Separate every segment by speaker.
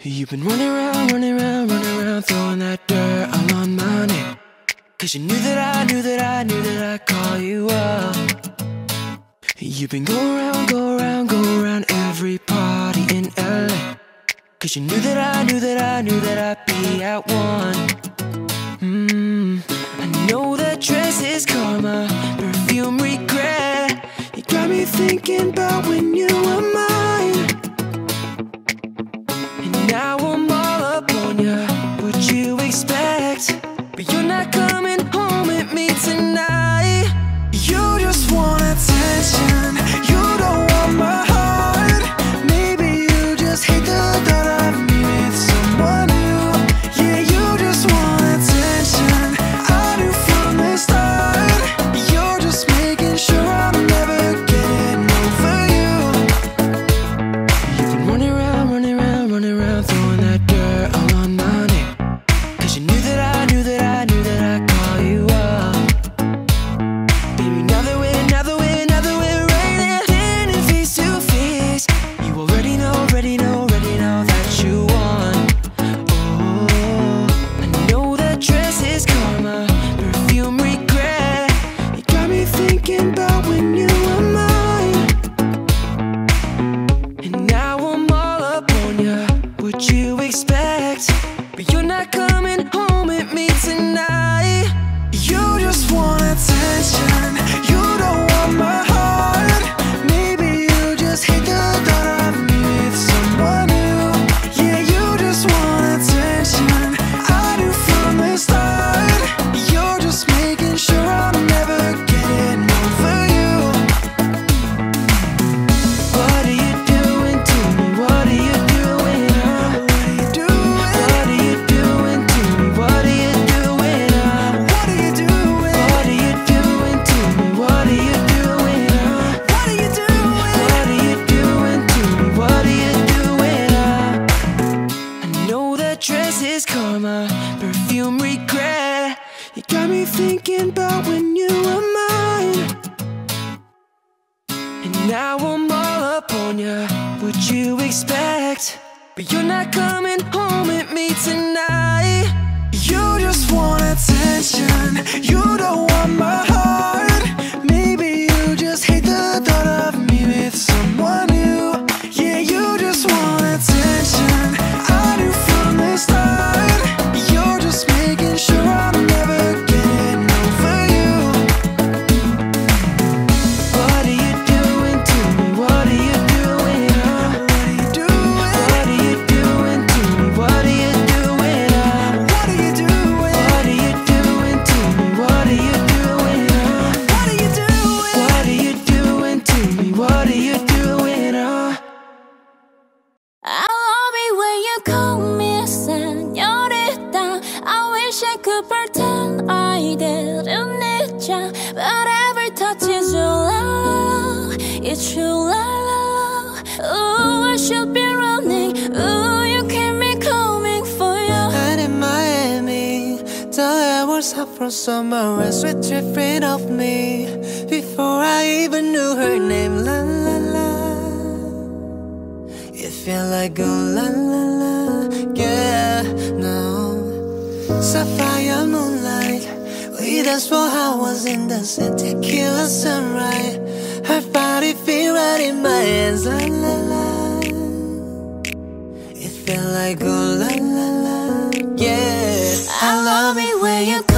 Speaker 1: You've been running around, running around, running around, throwing that dirt all on my name. Cause you knew that I knew that I knew that I'd call you up. You've been going around, go around, go around every party in LA. Cause you knew that I knew that I knew that I'd be at one. Mmm, I know that dress is karma, perfume regret. You got me thinking about when you were mine. It's you,
Speaker 2: la la la. Ooh, I should be running. oh you keep me coming for you.
Speaker 3: And in Miami, the air was hot from summer and sweet dripping off me. Before I even knew her name, la la la. It felt like a la la la, yeah, no. Sapphire moonlight, we danced for hours in the sun, tequila sunrise. Started feel right in my hands, la la la. It felt like oh la la la, yeah.
Speaker 2: I love it when you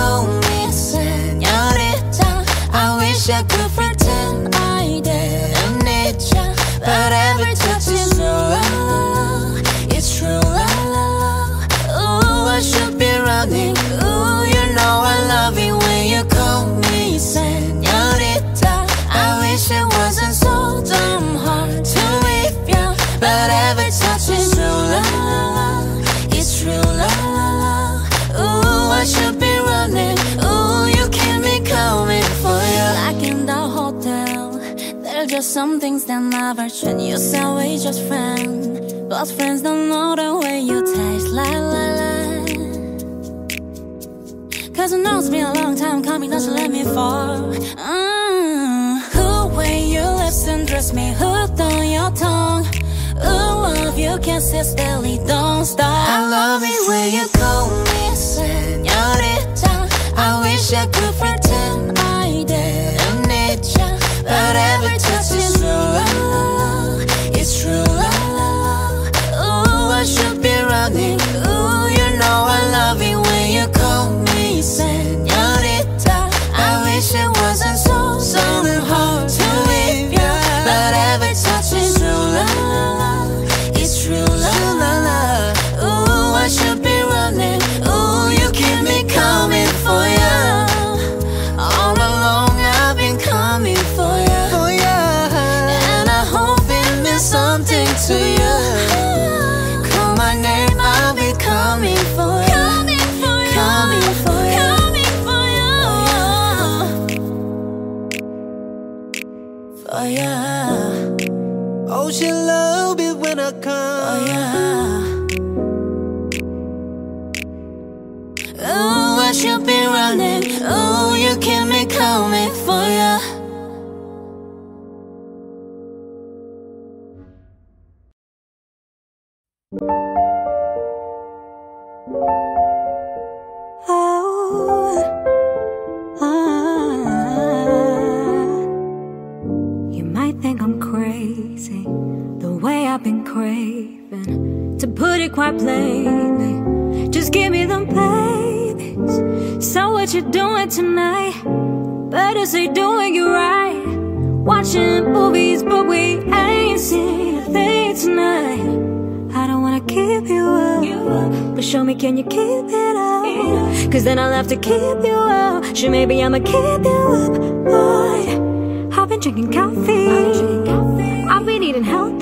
Speaker 2: There's some things that never change You say we just friends But friends don't know the way you taste. La la la. Cause it knows me a long time coming Don't you let me fall. Mm. Who way you listen dress me Hooked on your tongue? Who love you can't sit still, Don't stop. I love it when you call me senorita. I wish I could pretend but every
Speaker 3: Oh, she love it when I come.
Speaker 2: Oh, you. Ooh, I should be running. Oh, you keep me coming for you.
Speaker 4: You way I've been craving. To put it quite plainly, just give me them babies. So what you doing tonight? Better say doing you right. Watching movies, but we ain't seen a thing tonight. I don't wanna keep you up, but show me can you keep it up? Cause then I'll have to keep you up. Sure, maybe I'ma keep you up, boy. I've been drinking coffee. I've been eating healthy.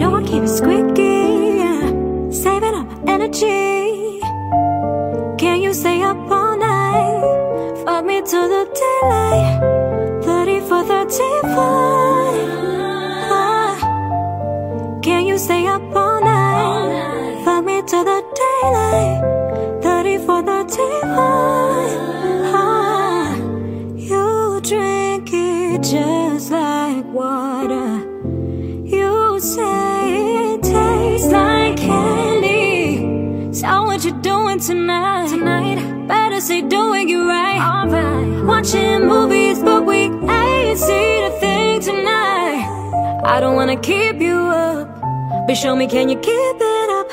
Speaker 4: Know I keep it squeaky. Saving up my energy. Can you stay up all night? Fuck me till the daylight. 34, 35. Ah. Can you stay up all night? Fuck me till the daylight. 34, 35. Ah. You drink it just candy. So what you're doing tonight? Tonight, better say doing you right. Alright, watching movies, but we ain't seen a thing tonight. I don't wanna keep you up, but show me can you keep it up?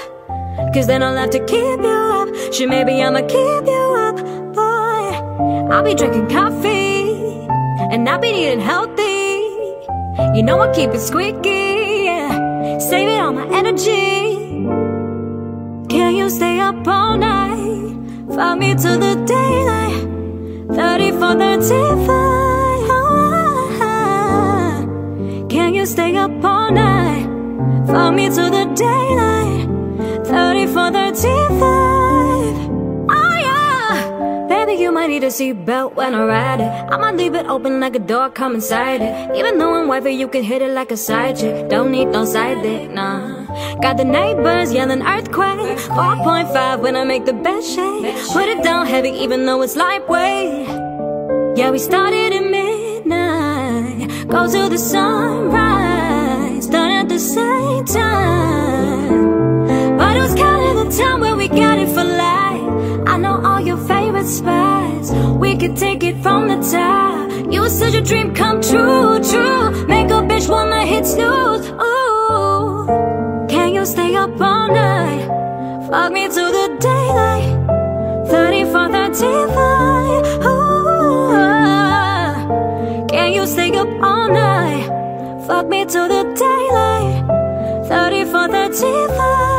Speaker 4: Cause then I'll have to keep you up. Sure, maybe I'ma keep you up, boy. I'll be drinking coffee, and I'll be eating healthy. You know I keep it squeaky, yeah. Saving all my energy. You stay up all night? Fuck me till the daylight. 34, 35. ah. Can you stay up all night? Fuck me till the daylight. 34, 35. Baby, you might need a seatbelt when I ride it. I'ma leave it open like a door, come inside it. Even though I'm wifey, you can hit it like a side chick. Don't need no side dick, nah. Got the neighbors yelling earthquake. 4.5 when I make the bed shake. Put it down heavy, even though it's lightweight. Yeah, we started at midnight. Go to the sunrise. Done at the same time. But it was kind of the time when we got it for life. I know all your favorite spots. We could take it from the top. You were such a dream come true, true. Make a bitch wanna hit snooze. Ooh, can you stay up all night? Fuck me to the daylight. 34, 35. Ooh, can you stay up all night? Fuck me to the daylight. 34, 35.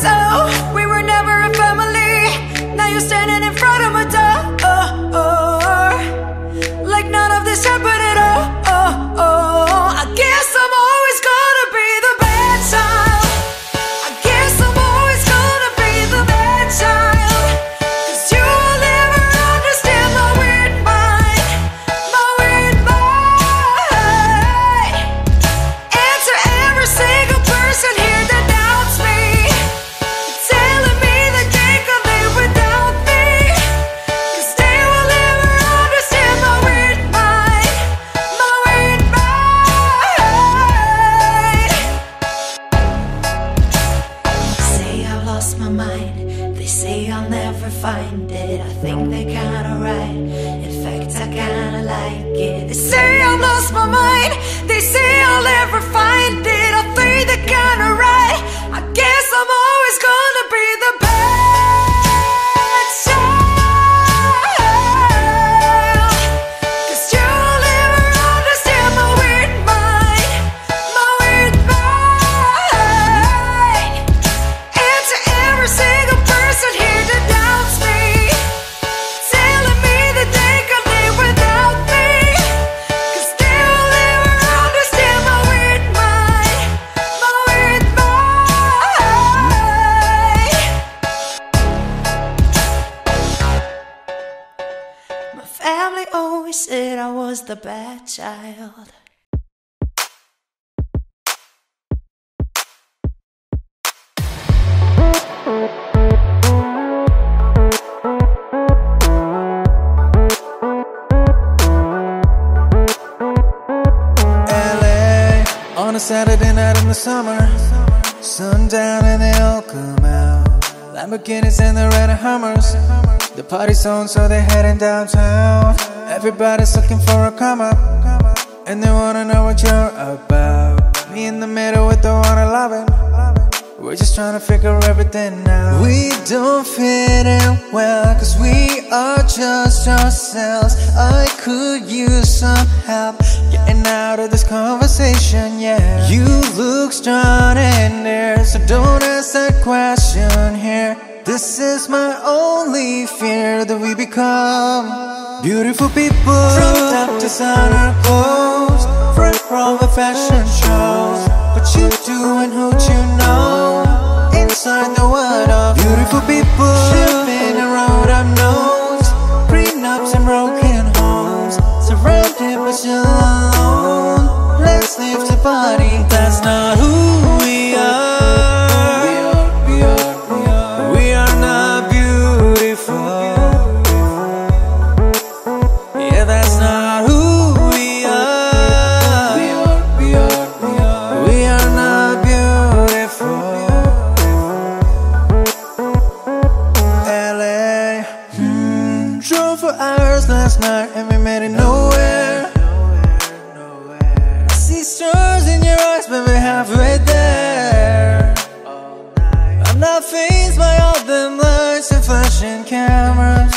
Speaker 5: so We
Speaker 2: were never a family. Now you're standing on, so they're heading downtown. Everybody's looking for a come up, and they wanna know what you're about. Me in the middle with the one I love it. We're just trying to figure everything out. We don't fit in well, cause we are just ourselves. I could use some help getting out of this conversation, yeah. You look strong in there, so don't ask that question here. This is my only fear that we become beautiful people. From top to designer clothes, front from the fashion shows. But you do and who you know inside the world of beautiful people. Stars in your eyes, but we're halfway there. I'm not fazed by all them lights and flashing cameras.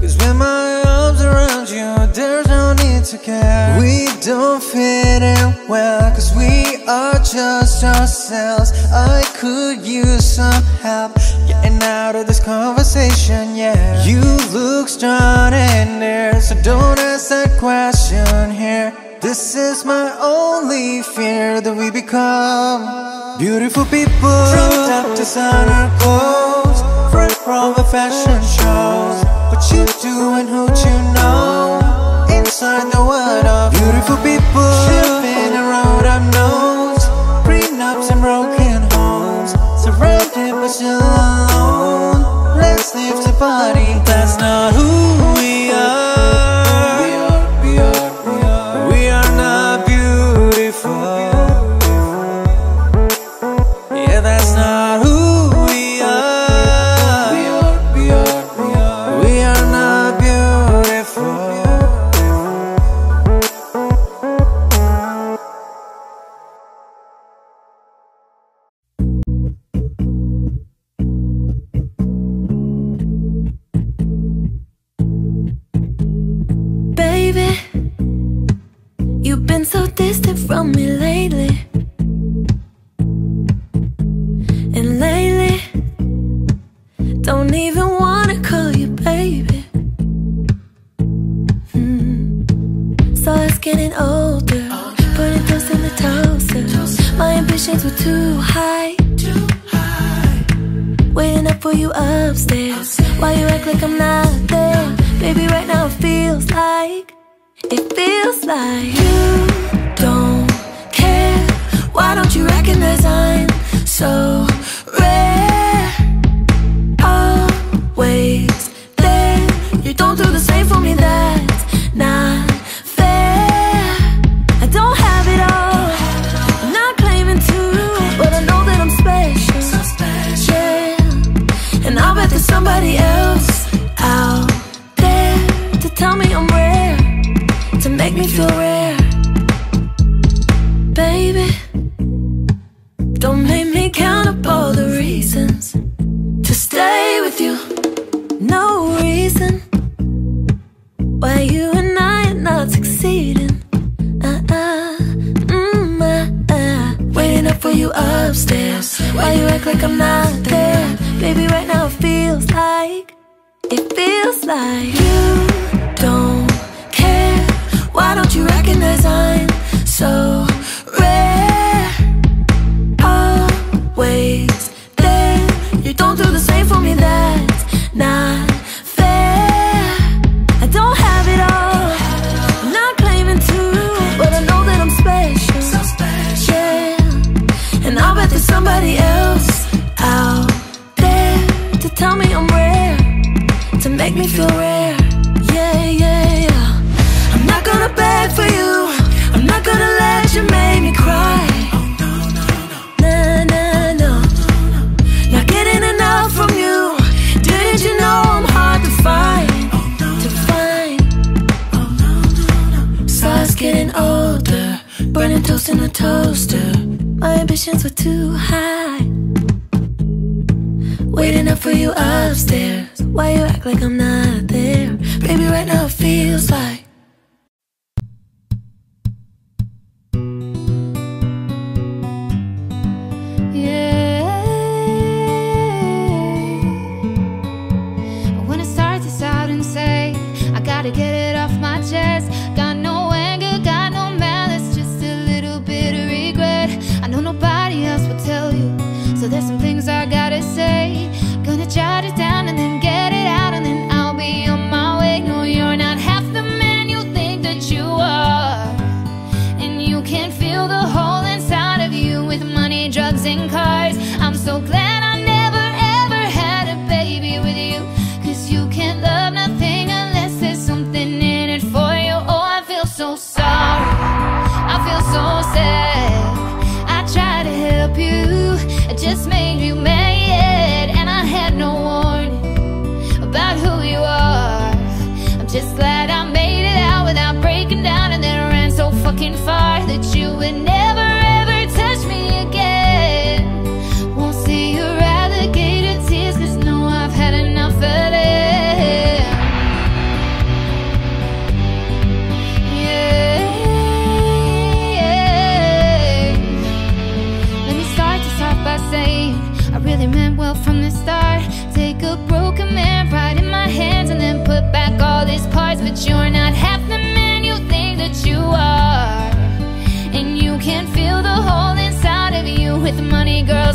Speaker 2: Cause when my arms around you, there's no need to care. We don't fit in well, cause we are just ourselves. I could use some help getting out of this conversation, yeah. You look strong in there, so don't ask that question here. This is my only fear that we become beautiful people. From top designer clothes, front from the fashion shows. What you do and who you know inside the world of beautiful people. Shipping around our nose, prenups and broken homes, surrounded but still alone. Let's live the party. make me feel rare. Yeah, yeah, yeah. I'm not
Speaker 5: gonna beg for you. I'm not gonna let you make me cry. Nah, nah, nah Not getting enough from you. Didn't you know I'm hard to find? To find. Stars
Speaker 6: getting older. Burning toast in the toaster. My ambitions were too high. Waiting up for you upstairs. Why you act like I'm not there? Baby, right now it feels like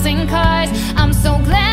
Speaker 2: thousand cars. I'm so glad.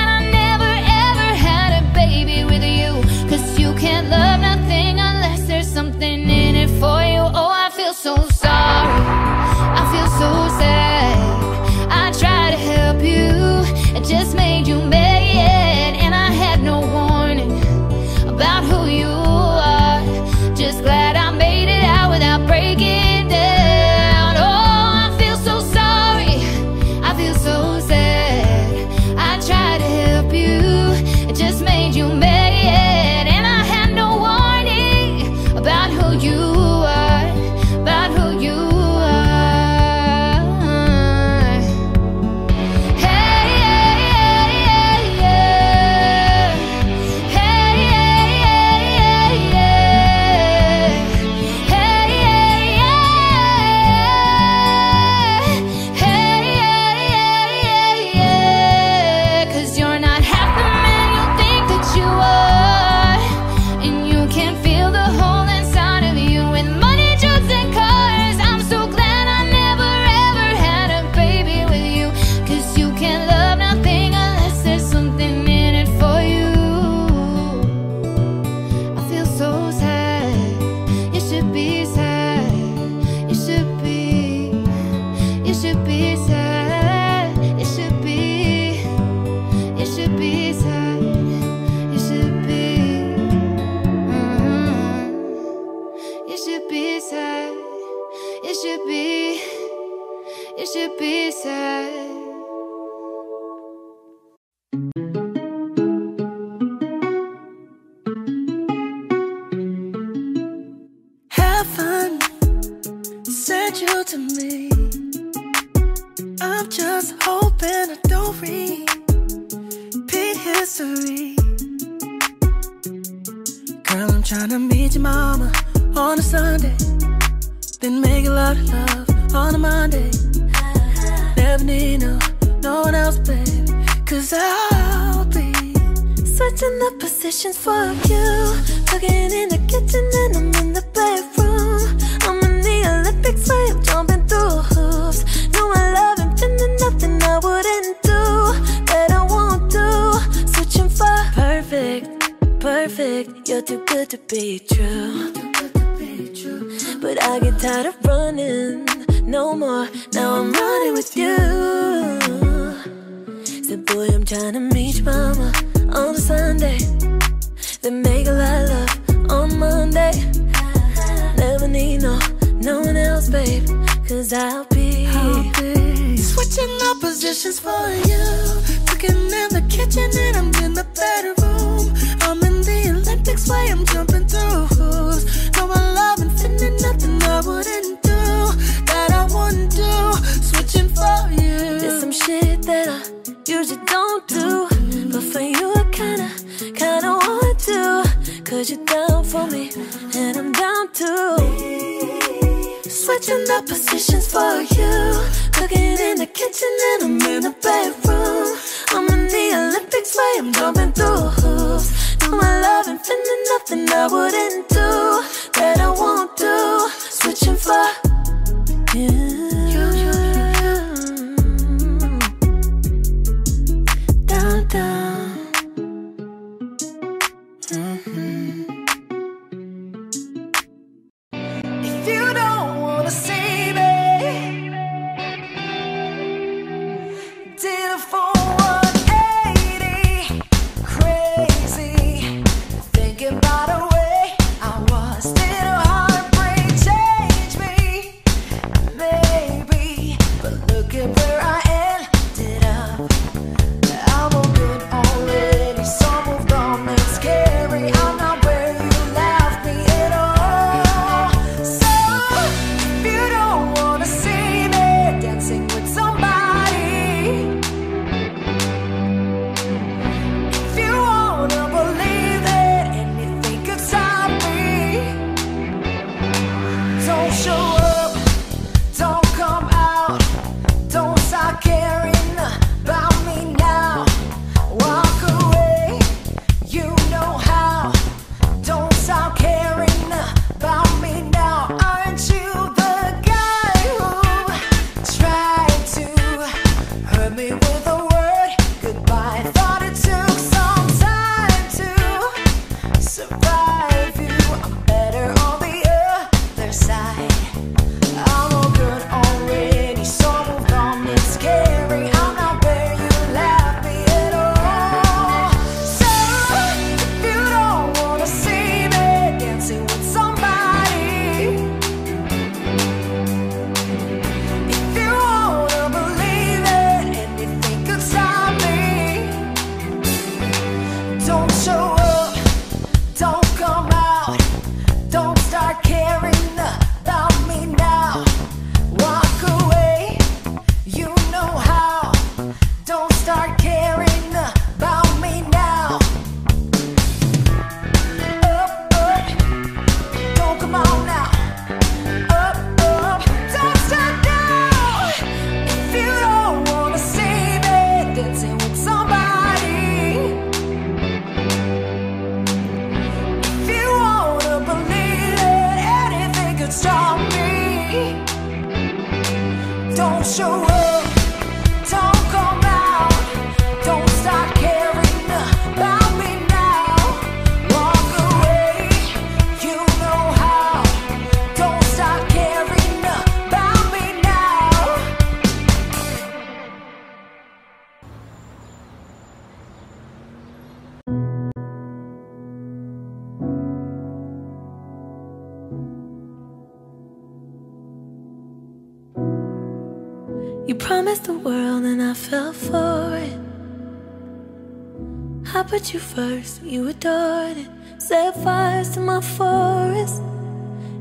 Speaker 2: You first, you adored it. Set fires to my forest.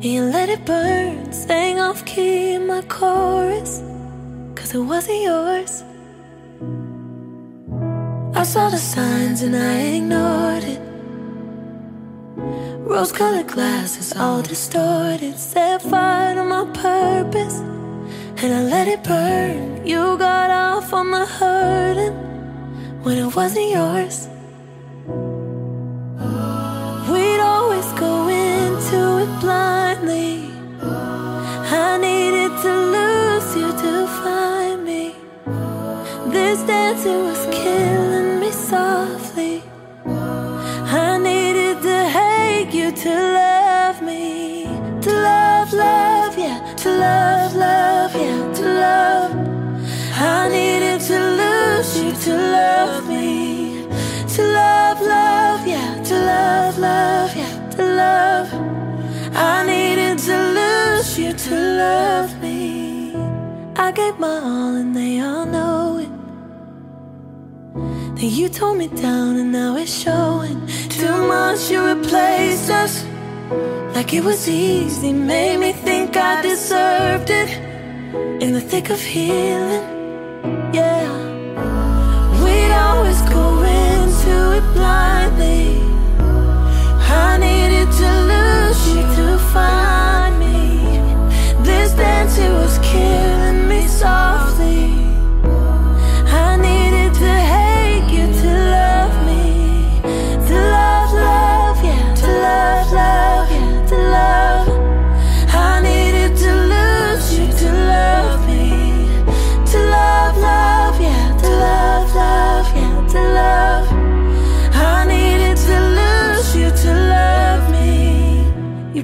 Speaker 2: And let it burn. Sang off key in my chorus. Cause it wasn't yours. I saw the signs and I ignored it. Rose-colored glasses all distorted. Set fire to my purpose. And I let it burn. You got off on the hurting. When it wasn't yours. you tore me down and now it's showing Too much. You replaced us Like it was easy, made me think I deserved it. In the thick of healing, yeah. We'd always go into it blindly. I needed to lose you to find me. This dance, it was killing me So.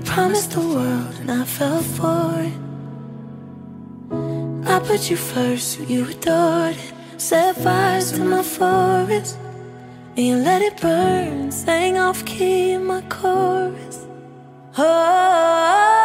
Speaker 2: Promised the world and
Speaker 7: I fell for it. I put you first, you adored it. Set fires to my forest, and you let it burn. Sang off key in my chorus. Oh.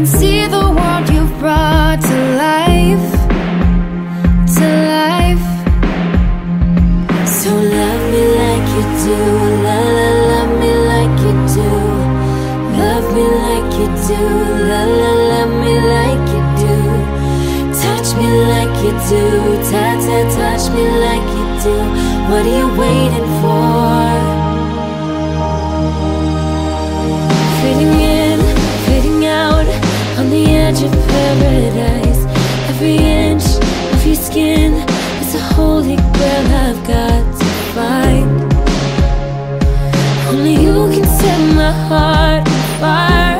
Speaker 2: Can see the world you've brought to life To life. So love me like you do La la love me like you do. Love me like you do La la love me like you do. Touch me like you do Ta ta touch me like you do. What are you waiting paradise. Every inch of your skin Is a holy grail I've got to find. Only you can set my heart on fire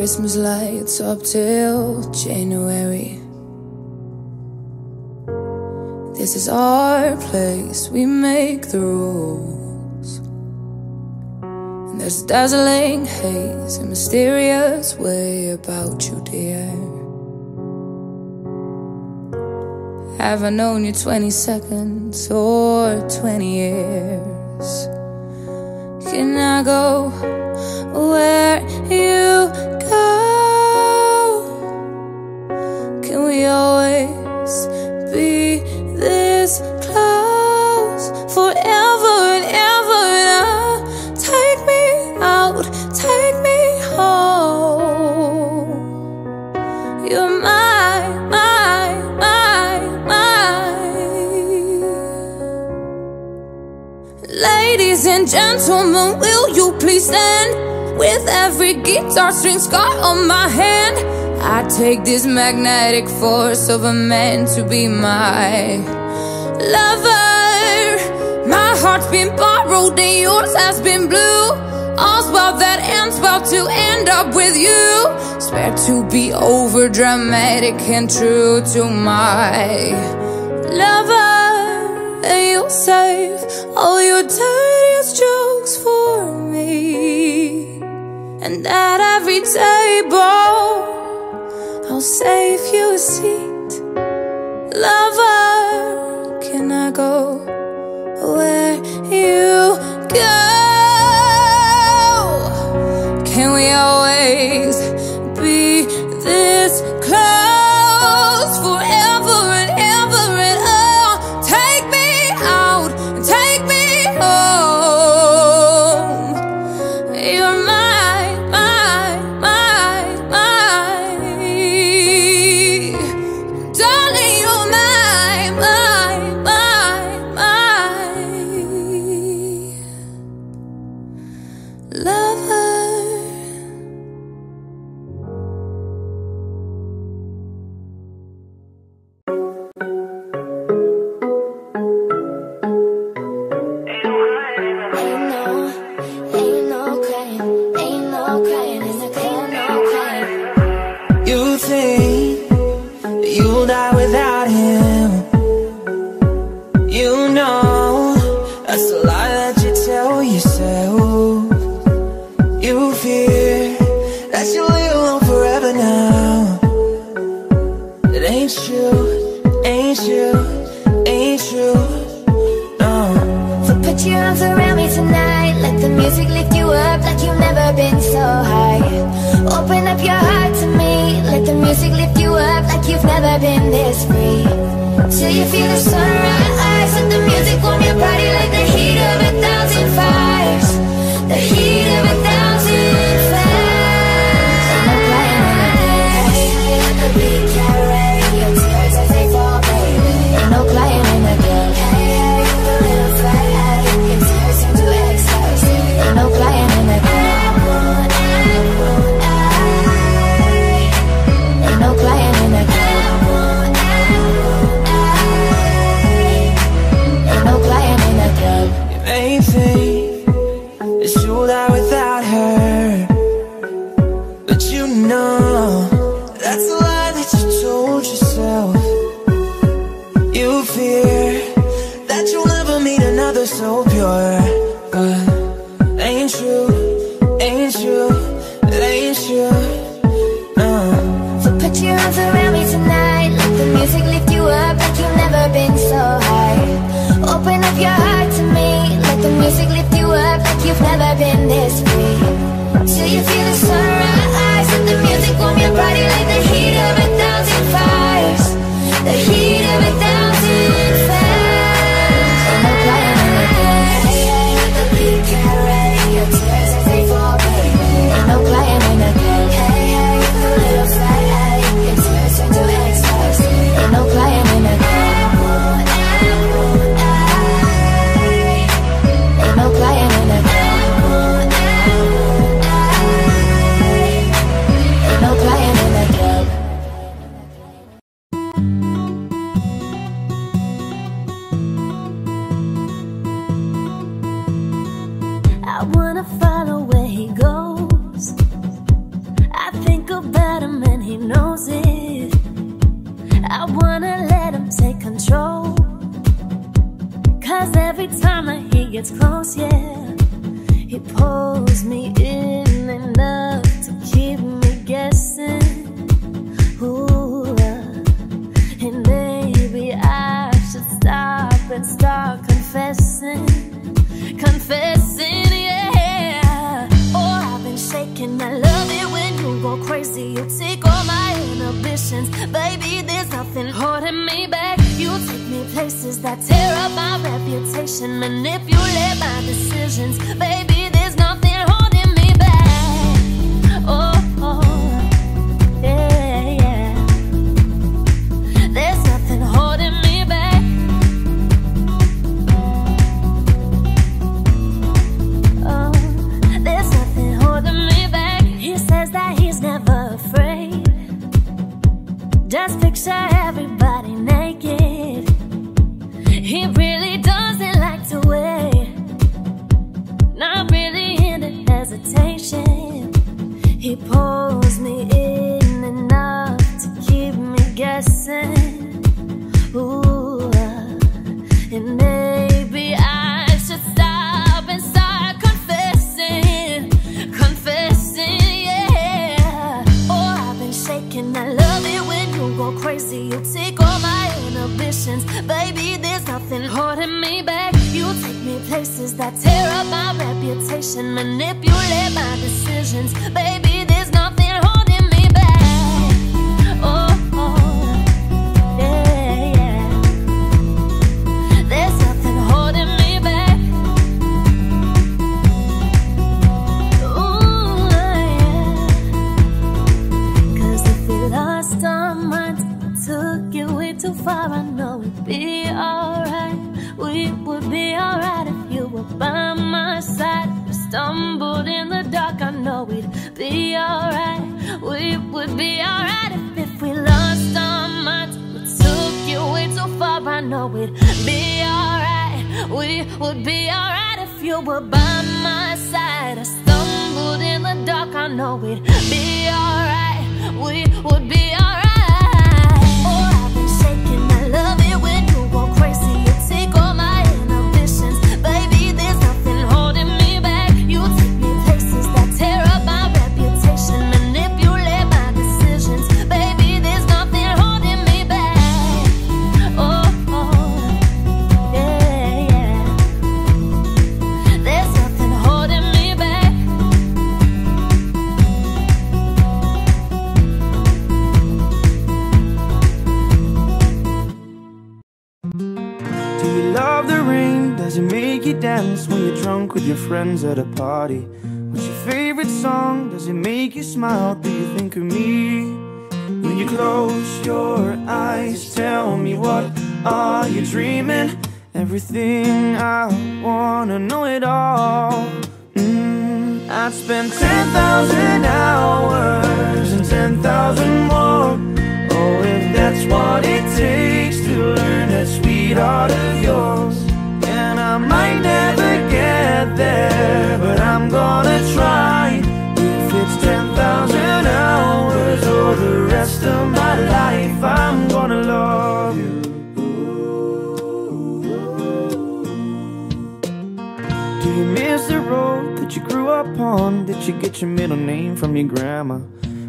Speaker 7: Christmas lights up till January. This is our place, we make the rules. And there's a dazzling haze, a mysterious way about you, dear. Have I known you 20 seconds or 20 years? Can I go starstring scar on my hand. I take this magnetic force of a man to be my lover. My heart's been borrowed and yours has been blue. All's well that ends well to end up with you. Spare to be over dramatic and true to my lover. And you'll save all your dirtiest jokes for me. And at every table, I'll save you a seat. Lover, can I go where you go? Can we always?
Speaker 8: have never been this free. Till you feel the sunrise And the music warm your body Like the heat of a thousand fires. The heat of a thousand Party like the
Speaker 9: friends at a party? What's your favorite song? Does it make you smile? Do you think of me? When you close your eyes, tell me what are you dreaming? Everything I wanna know it all. Mm, I'd spend 10,000 hours and 10,000 more. Oh, if that's what it takes to learn that sweetheart of yours. Never get there, but I'm gonna try. If it's 10,000 hours or the rest of my life, I'm gonna love you. Do you miss the road that you grew up on? Did you get your middle name from your grandma?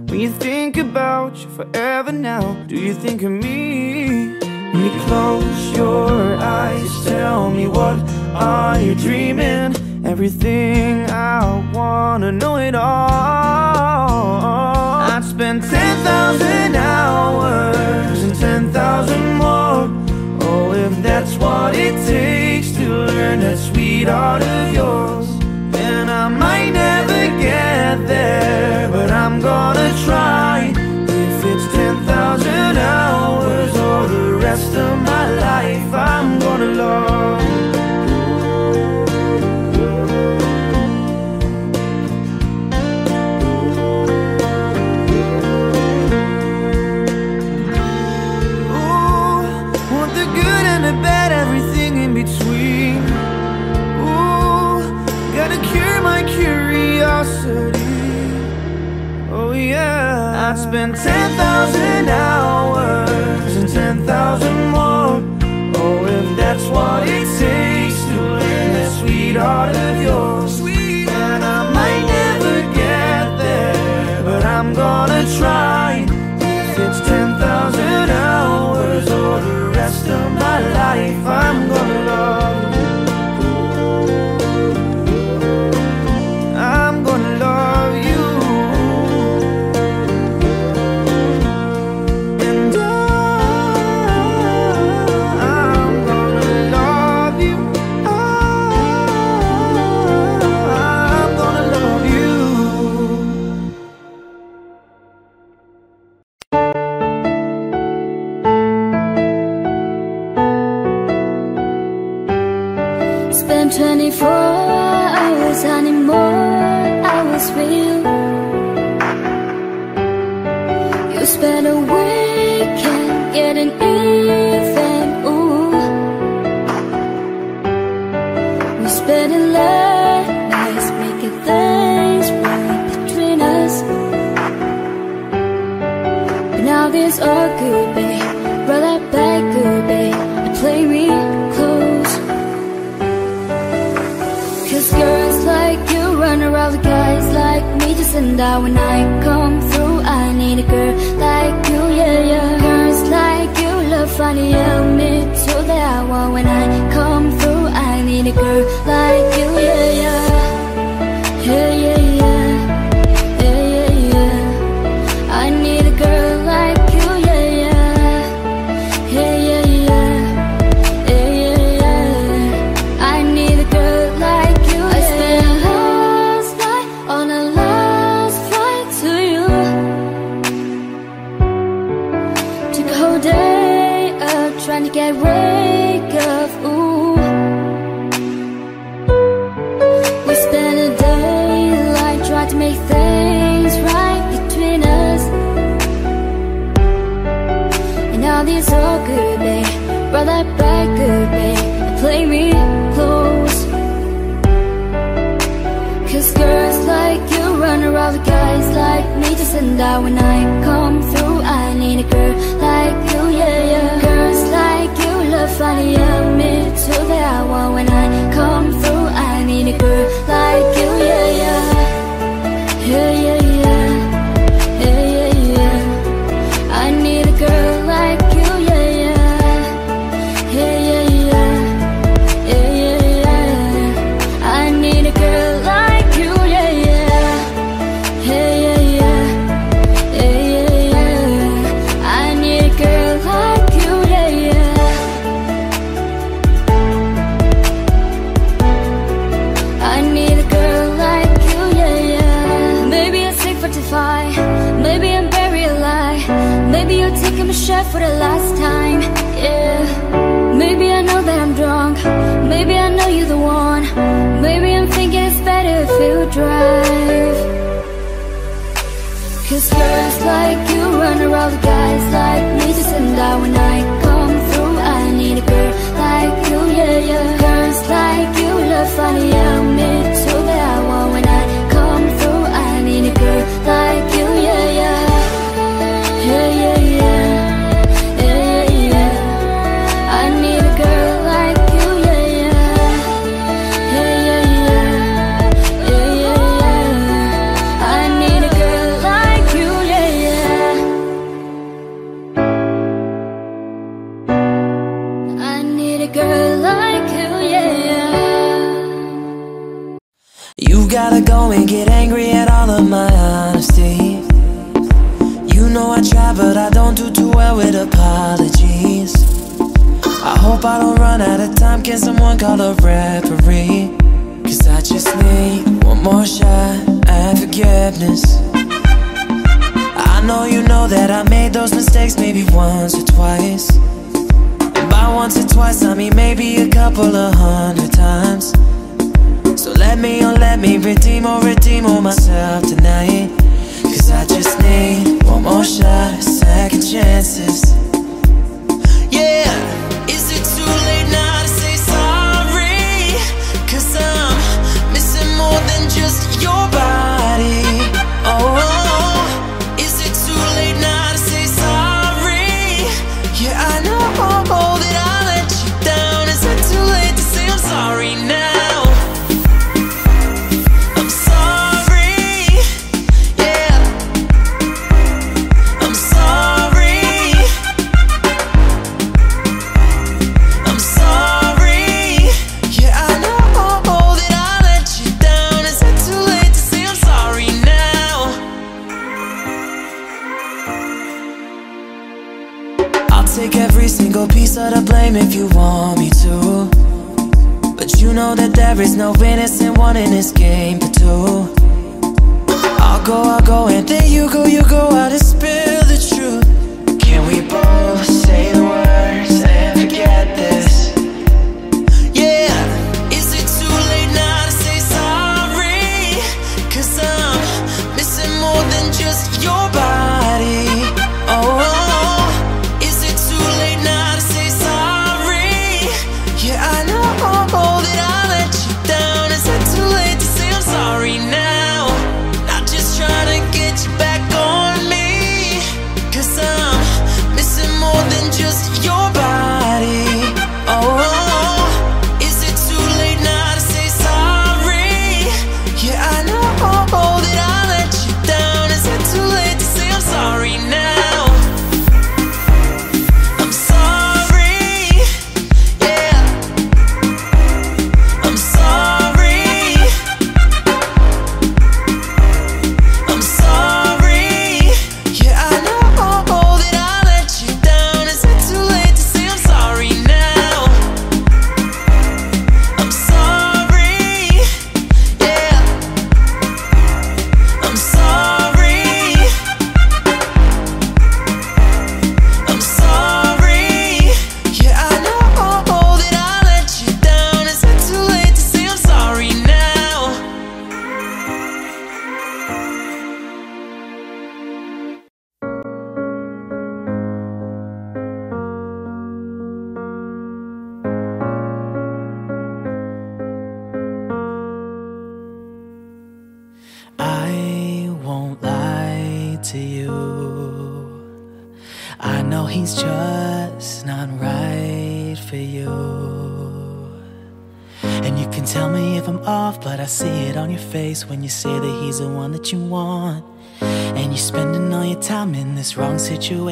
Speaker 9: When you think about you forever now, do you think of me? When you close your eyes, tell me what are you dreaming? Everything I wanna know it all. I'd spend 10,000 hours and 10,000 more. Oh, if that's what it takes to learn that sweet of yours. And I might never get there, but I'm gonna try. I'd spend 10,000 hours and 10,000 more. Oh, if that's what it takes to win that sweetheart of yours. And I might never get there, but I'm gonna try. If it's 10,000 hours or the rest of my life, I'm gonna
Speaker 10: is all good, babe. Roll that back, good, babe Play me close. Cause girls like you run around with guys like me Just and down when I come through I need a girl like you, yeah, yeah. Girls like you love funny, yeah, me too That I want. When I come through I need a girl like you, yeah, yeah. and I when I come through I need a girl like you, yeah, yeah. Girls like you love funny, yeah Me too, that I want. When I come through I need a girl like you I
Speaker 11: don't run out of time. Can someone call a referee? Cause I just need one more shot at forgiveness. I know you know that I made those mistakes maybe once or twice. And by once or twice I mean maybe a couple of hundred times. So let me, oh let me redeem, oh redeem, oh myself tonight. Cause I just need one more shot, second chances.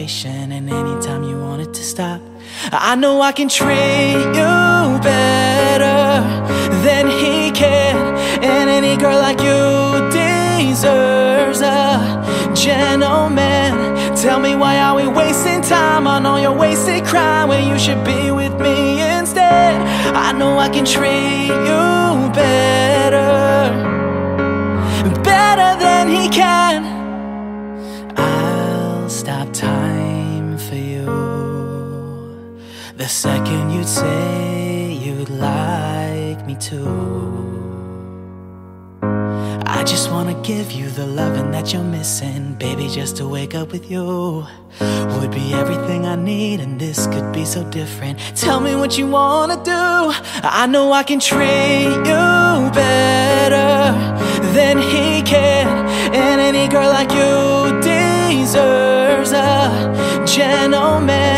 Speaker 11: And
Speaker 12: anytime you want it to stop, I know I can treat you better than he can. And any girl like you deserves a gentleman. Tell me why are we wasting time on all your wasted crime when you should be with me instead? I know I can treat you better, better than he can. The second you'd say you'd like me to. I just wanna give you the loving that you're missing, baby. Just to wake up with you would be everything I need, and this could be so different. Tell me what you wanna do. I know I can treat you better than he can, and any girl like you deserves a gentleman.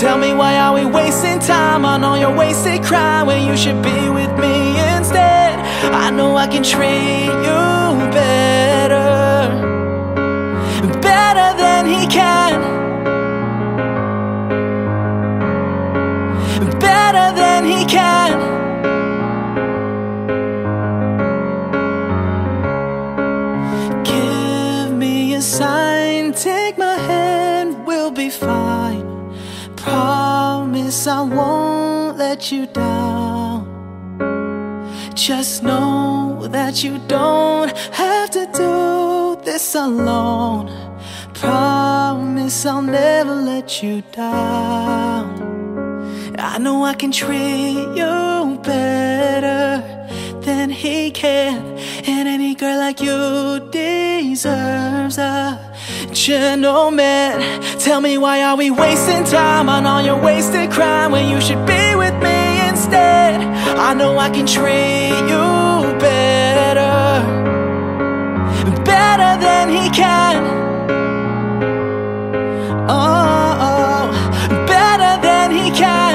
Speaker 12: Tell me why are we wasting time on all your wasted crime when you should be with me instead? I know I can treat you better, better than he can, better than he can. I won't let you down. Just know that you don't have to do this alone. Promise I'll never let you down. I know I can treat you better than he can. And any girl like you deserves a gentleman. Tell me why are we wasting time on all your wasted crime when you should be with me instead? I know I can treat you better, better than he can. Oh, oh better than he can.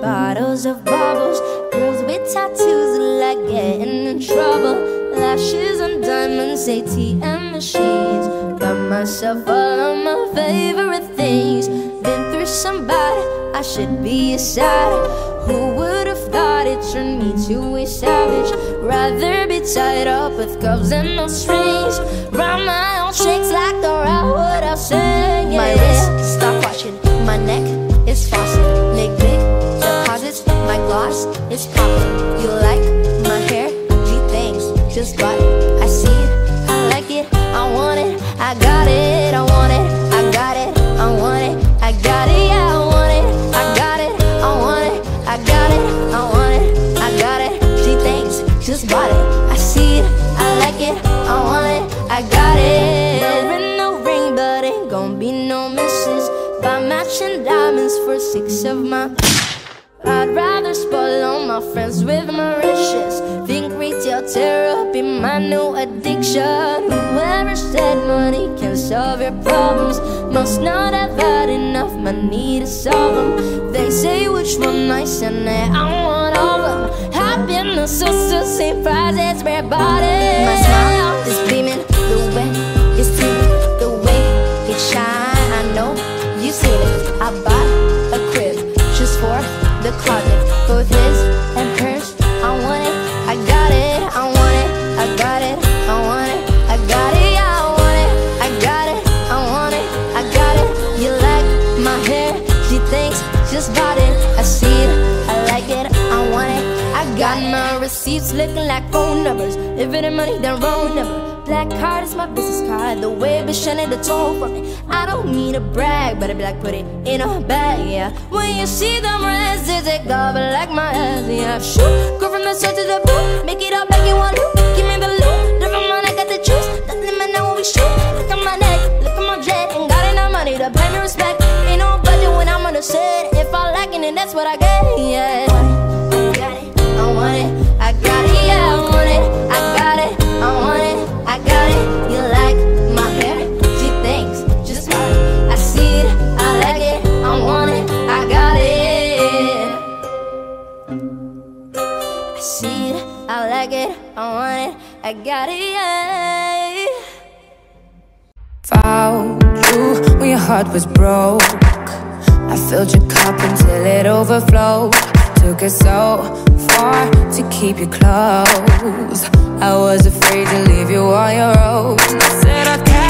Speaker 8: Bottles of bubbles. Girls with tattoos like getting in trouble. Lashes and diamonds, ATM machines. Got myself all of my favorite things. Been through some bad, I should be a sad. Who would have thought it turned me to a savage? Rather be tied up with gloves and no strings. Round my own shakes like the railroad I sing. My wrist, stop watching. My neck My gloss is popping. You like my hair? G things. Just it. I see it. I like it. I want it. I got it. I want it. I got it. I want it. I got it. Yeah, I want it. I got it. I want it. I got it. I want it. I got it. She thinks just bought it. I see it. I like it. I want it. I got it. No ring, no ring, but ain't gon' be no misses. Buy matching diamonds for six of my. I'd rather spoil all my friends with my riches. Think retail therapy, my new addiction. Whoever said money can solve your problems must not have had enough money to solve them. They say which one nice and they I want all of them. Happiness is the same price as rare body. My smile is beaming, the way it's teaming, the way it shine. I know you see it. I bought the closet, both his and hers. I want it, I got it, I want it, I got it, I want it, I got it, yeah, I want it, I got it, I want it, I got it. You like my hair? She thinks just bought it. I see it, I like it, I want it, I got my
Speaker 10: receipts looking like phone numbers. If it ain't money, then wrong number. Black card is my business card. The way bitch shining the tone for me. I don't mean a brag, but I be like, put it in a bag, yeah. When you see them reds, they take off like my ass, yeah. Shoot, go from the sun to the blue. Make it all back in one loop. Give me the loot. Never mind, I got the juice. Nothing man now when we shoot. Look at my neck, look at my jet. Ain't got enough money to pay me respect. Ain't no budget when I'm on the set. If I lacking, then that's what I get, yeah. I got it, yeah.
Speaker 7: Found you when your heart was broke. I filled your cup until it overflowed. Took it so far to keep you close. I was afraid to leave you on your own. I said I'd catch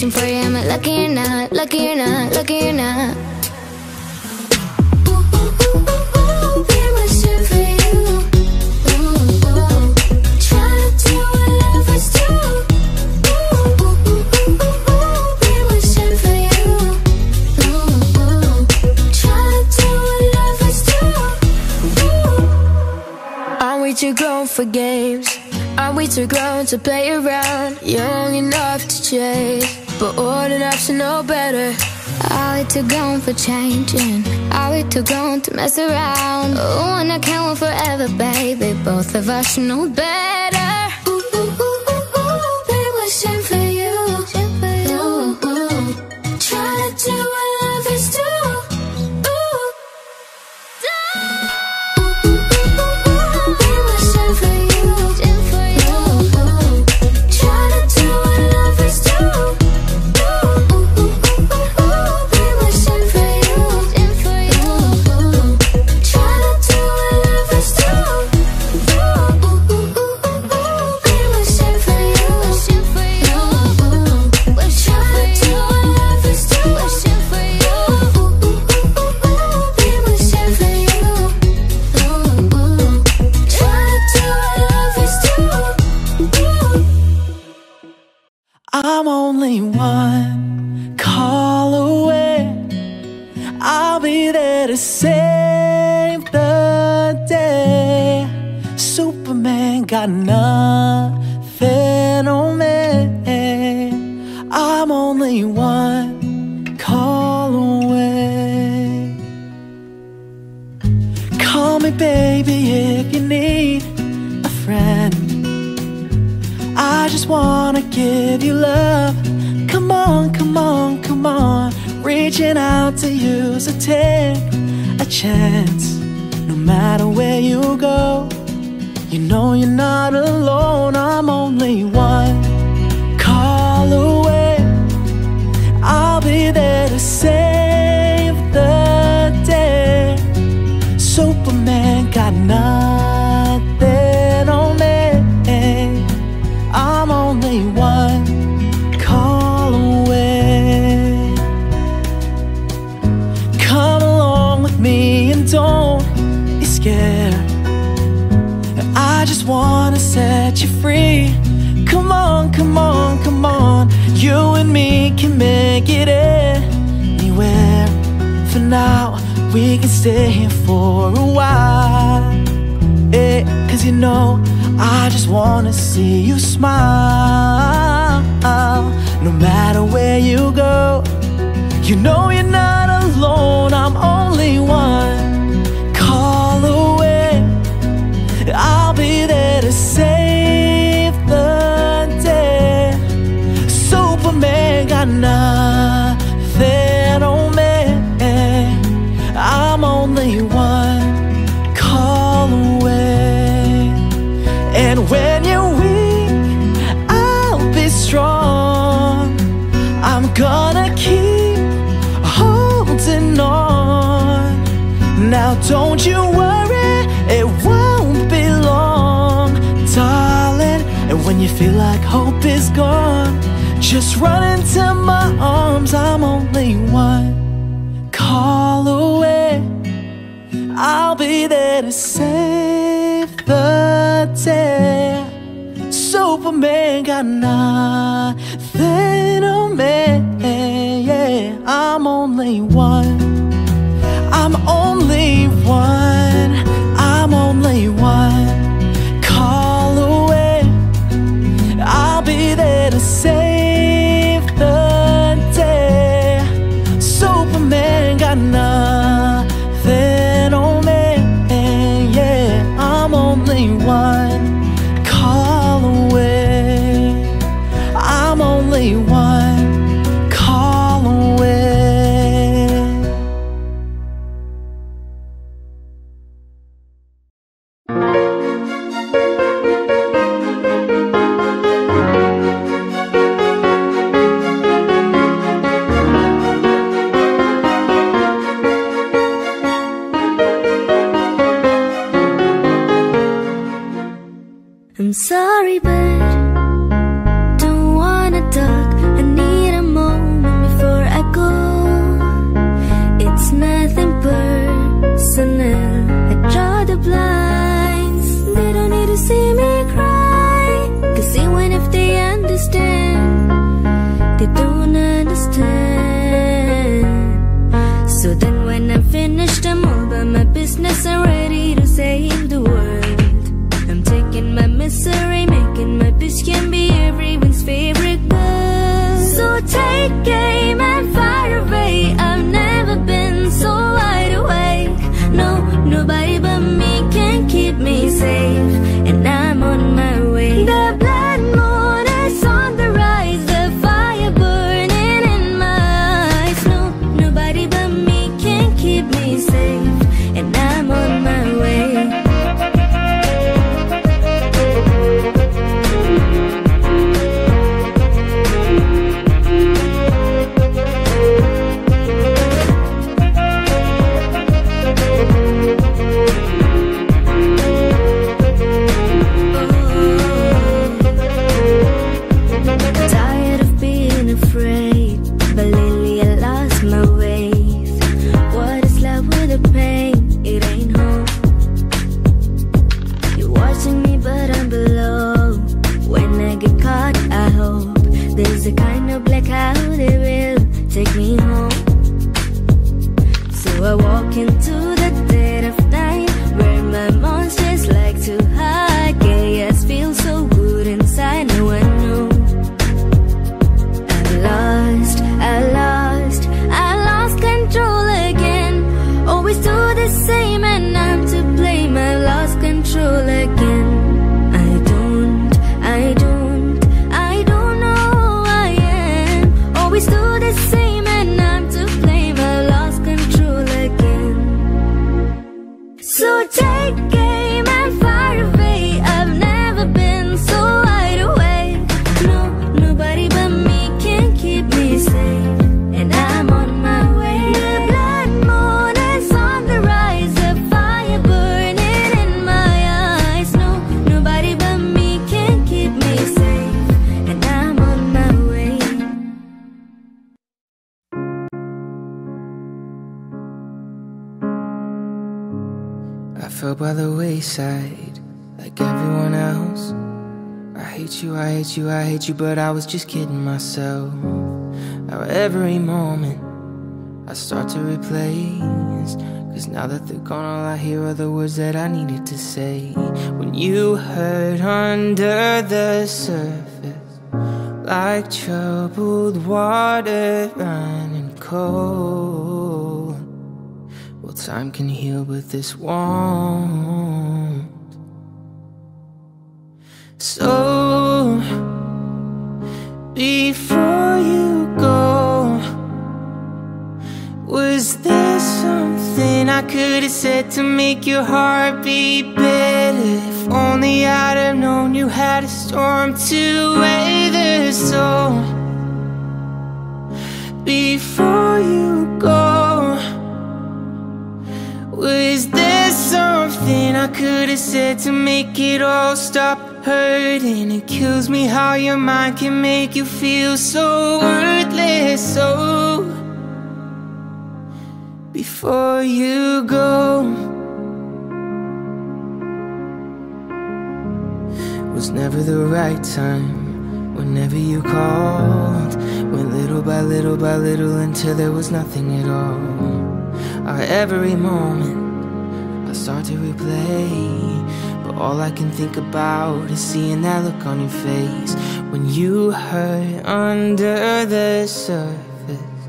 Speaker 10: Wishing for you, am I lucky or not, lucky or not, lucky or not? Too grown for games? Aren't we too grown to play around? Young enough to chase, but old enough to know better. Are we too grown for changing? Are we too grown to mess around? Oh, and I can't wait forever, baby. Both of us know better.
Speaker 11: I'm only one call away. I'll be there to save the day. Superman got nothing on me. I'm only one call away.
Speaker 12: Call me, baby, if you need a friend wanna give you love. Come on, come on, come on. Reaching out to you, so take a chance. No matter where you go, you know you're not alone. I'm only one call away. I'll be there to save the day. Superman got nothing scared. I just wanna set you free. Come on, come on, come on. You and me can make it anywhere. For now, we can stay here for a while. Eh, Cause you know, I just wanna see you smile. No matter where you go, you know you're not alone. I'm only one only one call away. And when you're weak, I'll be strong. I'm gonna keep holding on. Now don't you worry, it won't be long, darling. And when you feel like hope is gone, just run into my arms. I'm only one be there to save the day. Superman got nothing on me. Yeah, I'm only one. I'm only one. I'm only one
Speaker 11: you, I hate you, but I was just kidding myself. Now every moment I start to replace. Cause now that they're gone, all I hear are the words that I needed to say. When you hurt under the surface, like troubled water running cold. Well, time can heal, but this won't. To this So, before you go, was there something I could have said to make it all stop hurting? It kills me how your mind can make you feel so worthless. So, before you go, never the right time. Whenever you called, went little by little by little until there was nothing at all. Our every moment I start to replay, but all I can think about is seeing that look on your face when you hurt under the surface,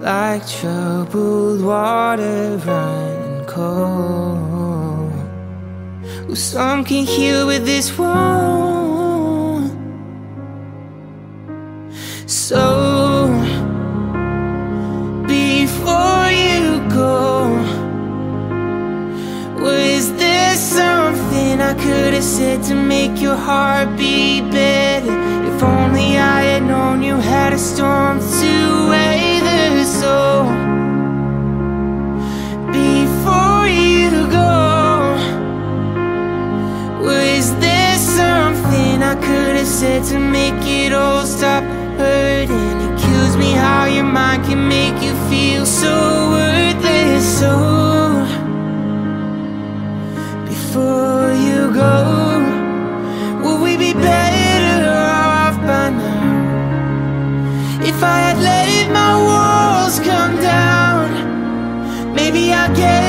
Speaker 11: like troubled water running cold. Well, some can heal with this one. So before you go, was there something I could have said to make your heart beat better? If only I had known you had a storm to weather. So said to make it all stop hurting? It kills me how your mind can make you feel so worthless. So before you go, will we be better off by now? If I had let my walls come down, maybe I guess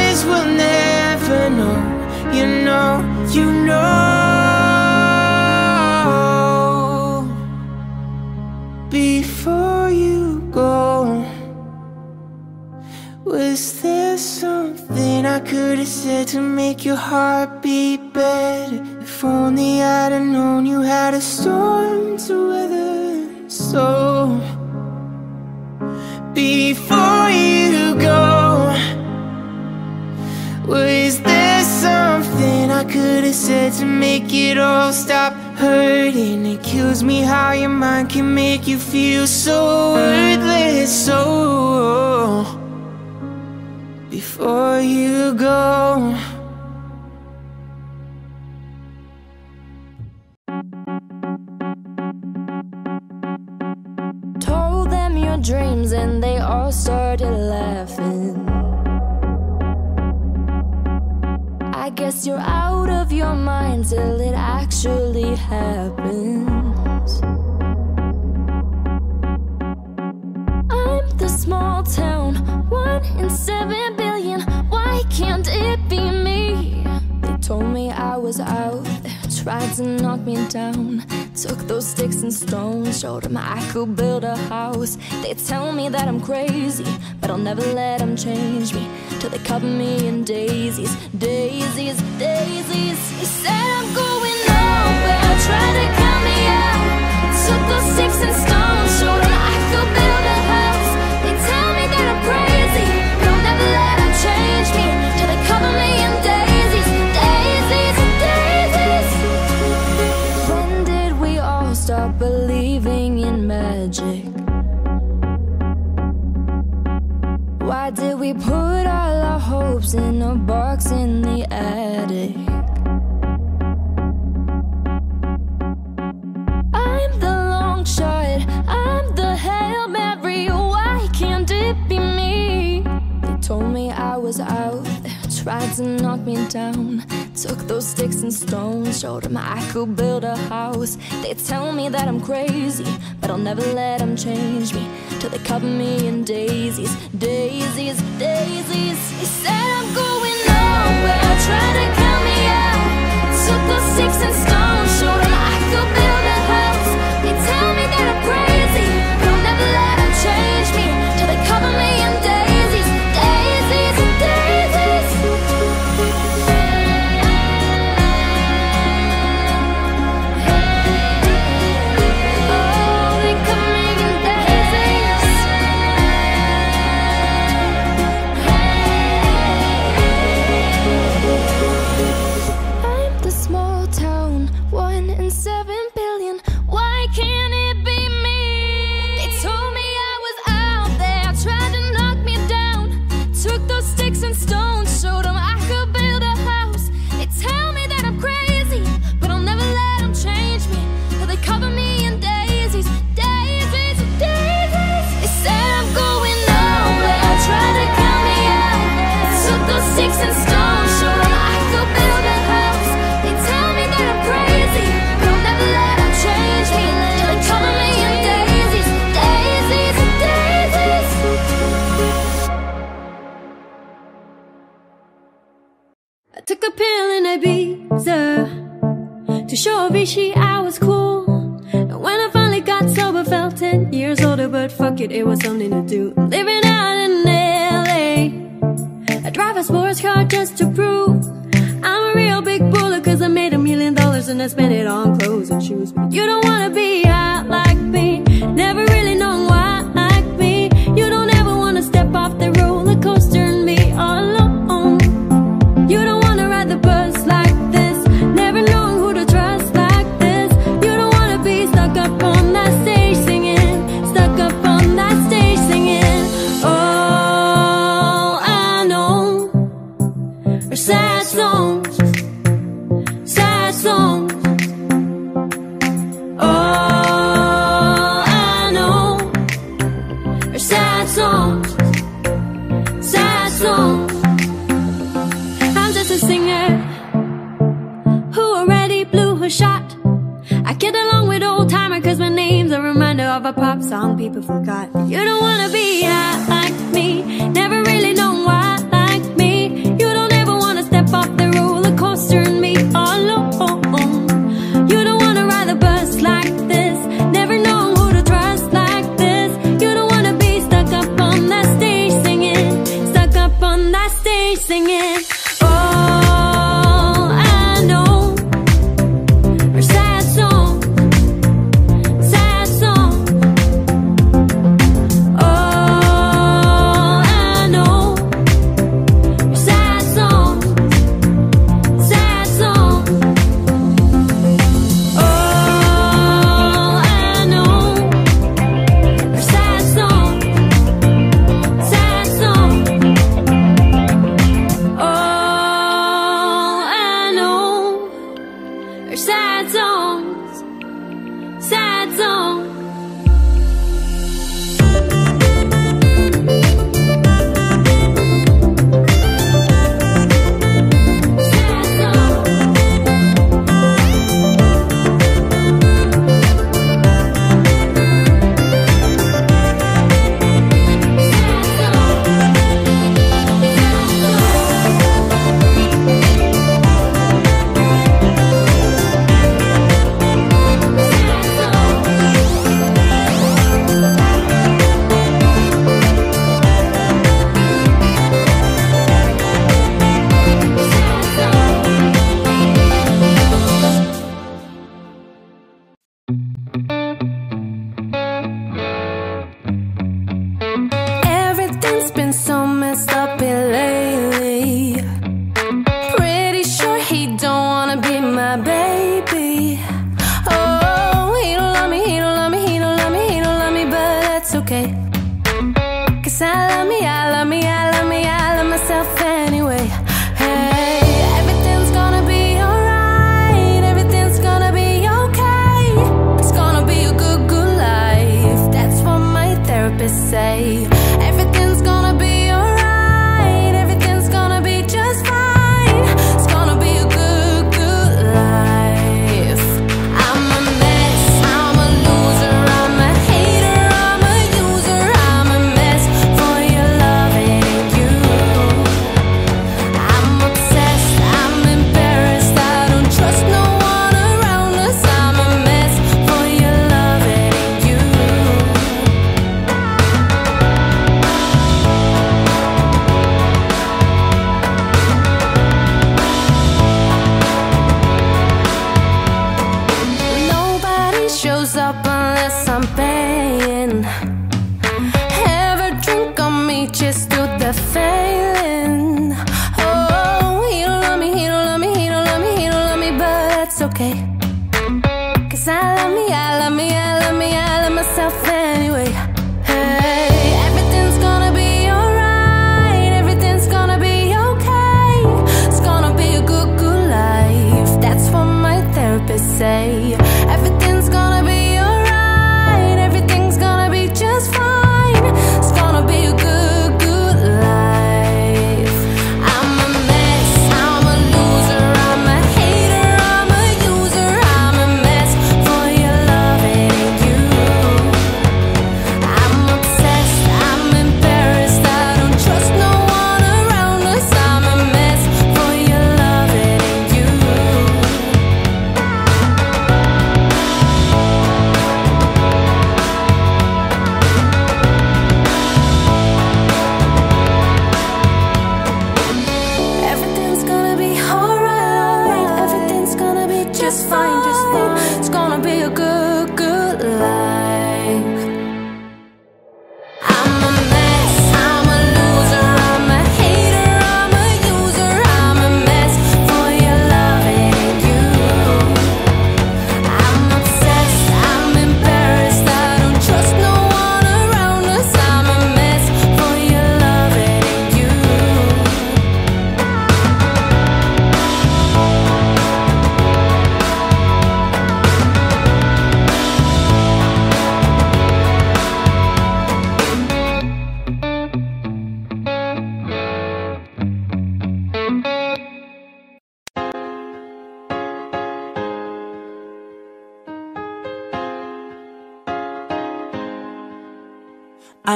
Speaker 11: make your heart beat better? If only I'd have known you had a storm to weather. So, before you go, was there something I could have said to make it all stop hurting? It kills me how your mind can make you feel so worthless. So, before you go.
Speaker 10: All started laughing. I guess you're out of your mind till it actually happens. I'm the small town, one in seven billion. Why can't it be me? They told me I was out tried to knock me down. Took those sticks and stones, showed them I could build a house. They tell me that I'm crazy, but I'll never let them change me. Till they cover me in daisies, daisies, daisies. They said I'm going nowhere, tried to cut me out. Took those sticks and stones, showed them I could build a house. They tell me that I'm crazy, but I'll never let them change me. We put all our hopes in a box in the attic? I'm the long shot, I'm the Hail Mary. Why can't it be me? They told me I was out there, tried to knock me down. Took those sticks and stones, showed them I could build a house. They tell me that I'm crazy, but I'll never let them change me. Till they cover me in daisies, daisies, it, was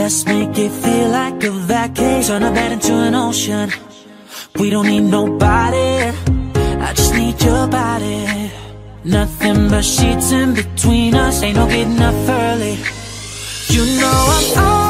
Speaker 12: Let's make it feel like a vacation. Turn a bed into an ocean. We don't need nobody. I just need your body. Nothing but sheets in between us. Ain't no getting up early. You know I'm always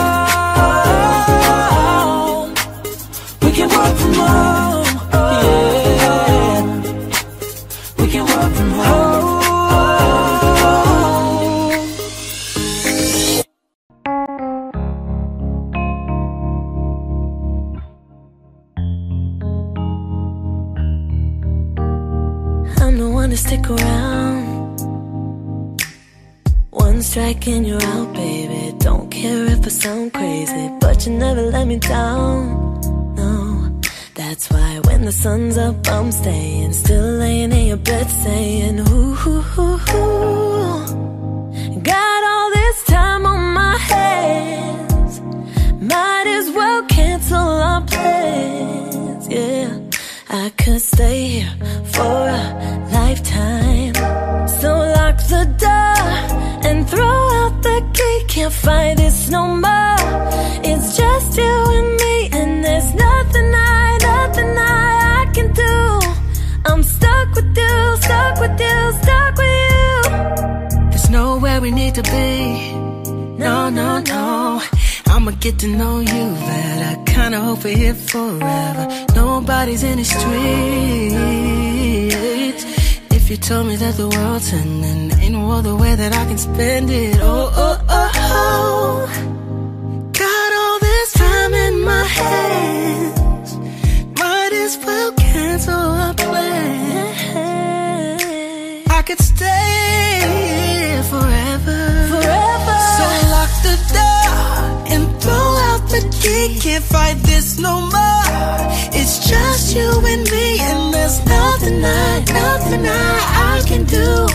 Speaker 2: Stick around. One strike and you're out, baby. Don't care if I sound crazy, but you never let me down. No, that's why when the sun's up, I'm staying. Still laying in your bed saying, ooh, Can't fight this no more. It's just you and me, and there's nothing I, nothing I, I can do. I'm stuck with you, stuck with you, stuck with you.
Speaker 12: There's nowhere we need to be. No, no, no. I'ma get to know you better. I kinda hope we're here forever. Nobody's in the streets. You told me that the world's ending, ain't no other way that I can spend it. Oh, oh, oh, oh. Got all this time in my hands. Might as well cancel our plan. I could stay here. Forever. The. Can't fight this no more. It's just you and me, and there's nothing I, nothing I, I can do.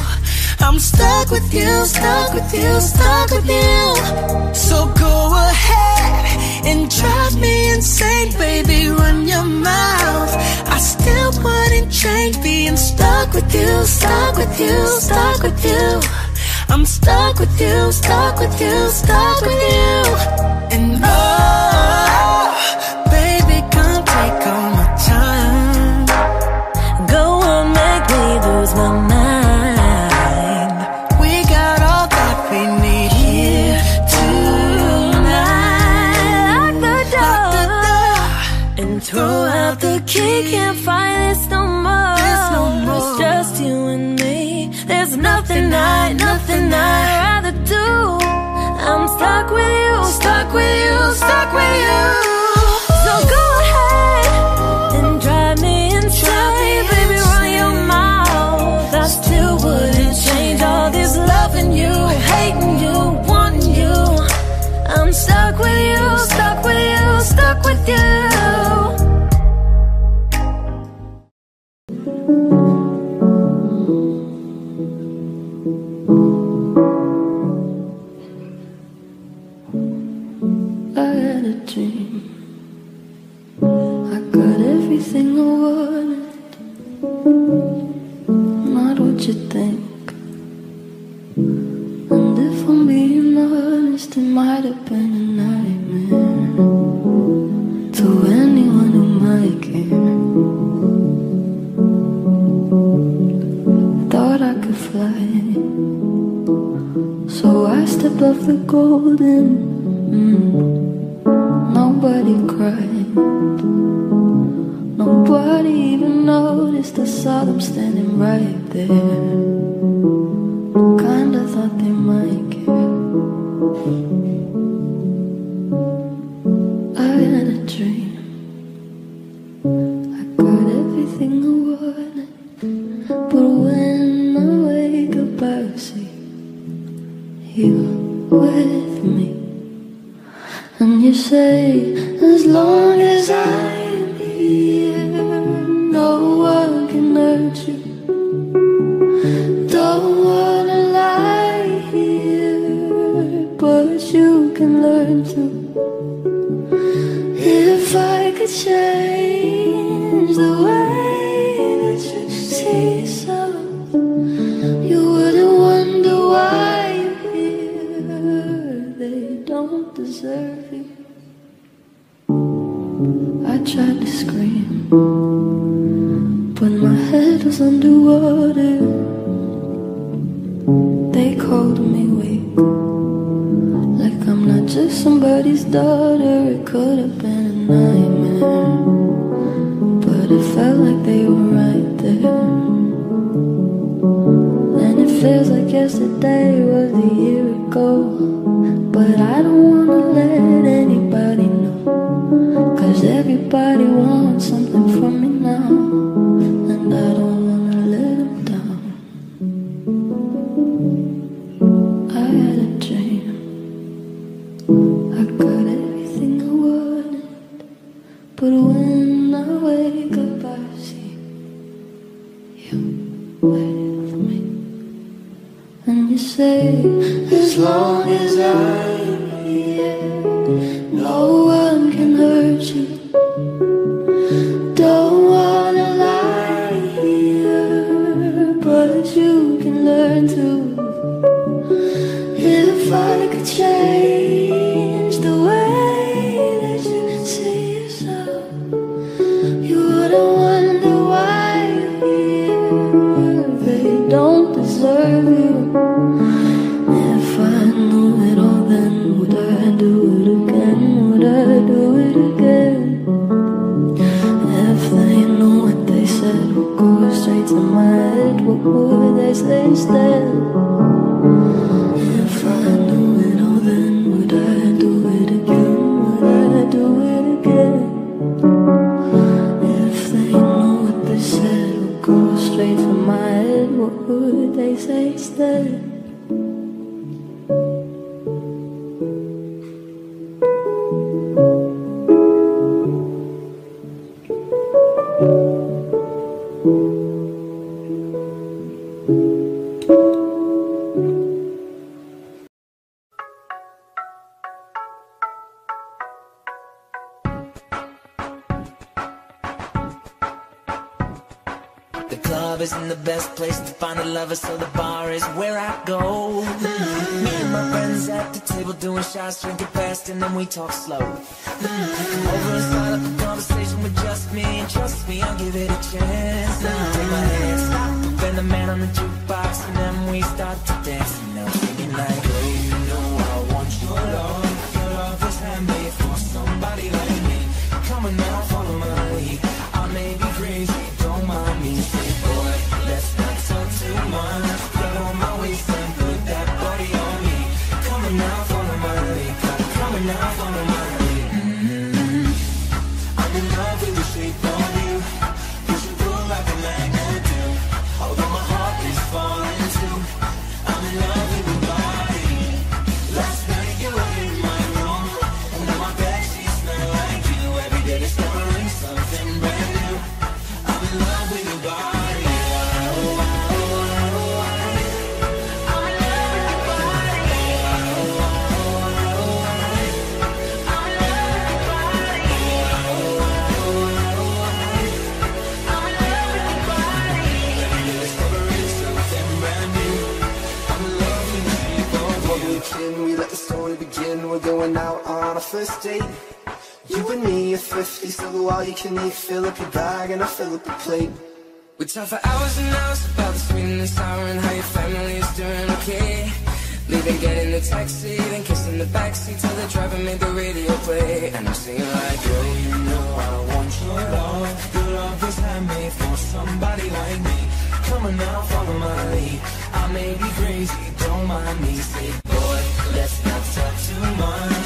Speaker 12: I'm stuck with you, stuck with you, stuck with you. So go ahead and drive me insane, baby. Run your mouth. I still wouldn't change being stuck with you, stuck with you, stuck with you. I'm stuck with you, stuck with you, stuck with you. And oh,
Speaker 2: stuck with you, stuck with you, stuck with you. So go ahead and drive me insane, baby. Run your mouth. I still wouldn't change all this loving you, hating you, wanting you. I'm stuck with you, stuck with you, stuck with you.
Speaker 10: You think. And if I'm being honest, it might have been a nightmare. To anyone who might care. Thought I could fly. So I stepped off the golden. Mm. Nobody cried. Nobody even noticed. I saw them standing right there. Kinda thought they might care. yourself
Speaker 11: for hours and hours about the sweet and the sour and how your family is doing okay. Leaving, getting the taxi, then kissing the backseat till the driver made the radio play. And I'm singing like, girl, you know I want your love. Your love is handmade for somebody like me. Come on now, follow my lead. I may be crazy, don't mind me. Say, boy, let's not talk too much.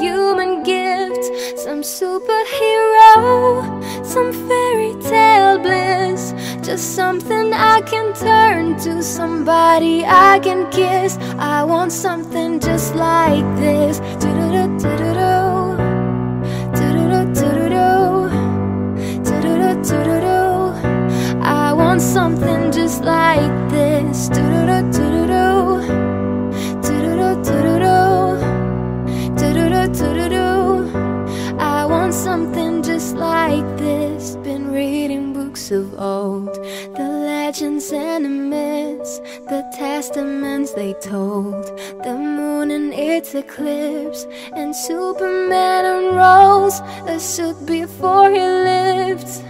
Speaker 10: superhuman gift Some superhero, some fairy tale bliss Just something I can turn to, somebody I can kiss I want something just like this Do-do-do-do-do-do I want something just like this. I of old, the legends and the myths, the testaments they told, the moon and its eclipse, and Superman unrolls a suit before he lived.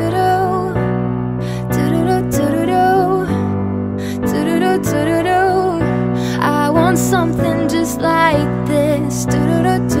Speaker 10: Something just like this. I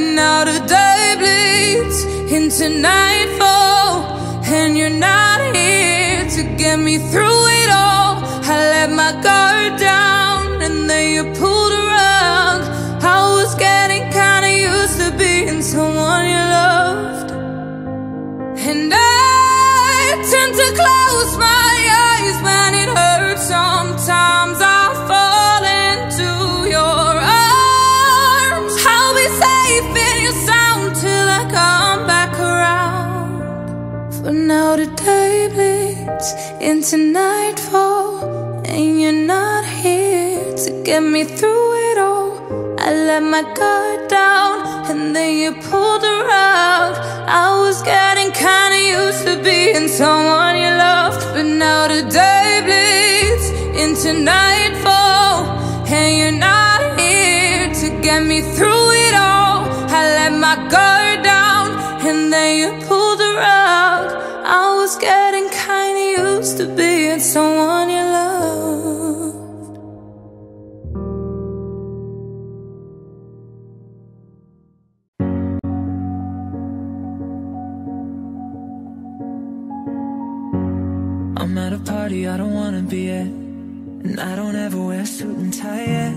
Speaker 7: Now the day bleeds into nightfall, and you're not here to get me through it all. I let my guard down, and then you pulled a rug. I was getting kinda used to being someone you loved, and I tend to close my eyes when it hurts. Sometimes into nightfall, and you're not here to get me through it all. I let my guard down, and then you pulled rug. I was getting kinda used to being someone you loved, but now the day bleeds into nightfall, and you're not here to get me through it all. I let my guard down, and then you pulled. I was getting kinda used to being someone you loved.
Speaker 11: I'm at a party I don't wanna be at And I don't ever wear a suit and tie yet.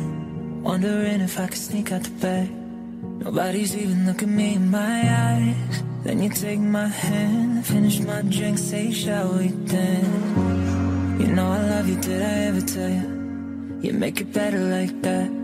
Speaker 11: Wondering if I could sneak out the back. Nobody's even looking me in my eyes Then you take my hand Finish my drink, say shall we dance? You know I love you, did I ever tell you? You make it better like that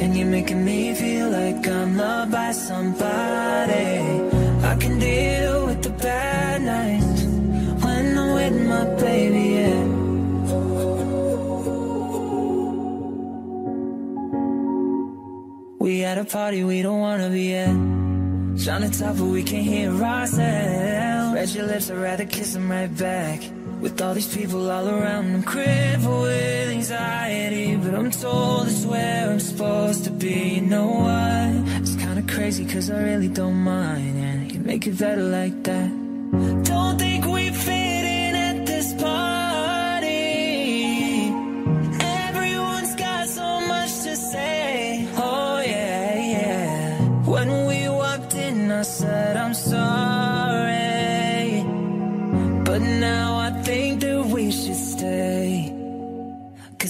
Speaker 11: And you're making me feel like I'm loved by somebody. I can deal with the bad nights when I'm with my baby, yeah. We at a party we don't wanna be at. Trying to talk, but we can't hear ourselves. Red your lips, I'd rather kiss them right back. With all these people all around, I'm crippled with anxiety. But I'm told it's where I'm supposed to be. You know what? It's kinda crazy, cause I really don't mind. And you make it better like that.